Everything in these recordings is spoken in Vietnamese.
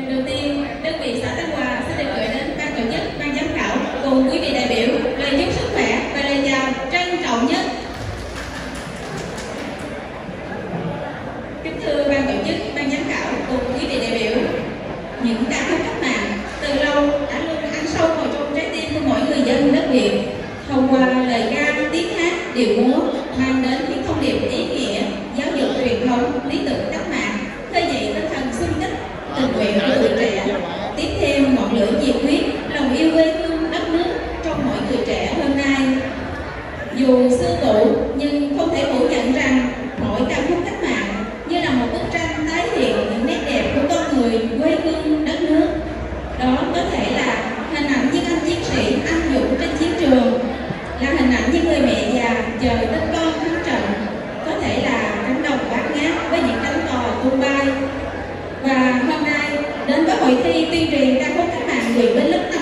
Meu Deus. Dubai và hôm nay đến với hội thi tuyên truyền ca khúc cách mạng Nguyễn Bích Lức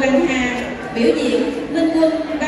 Quang Hà biểu diễn Minh Hưng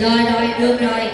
Rồi rồi được rồi.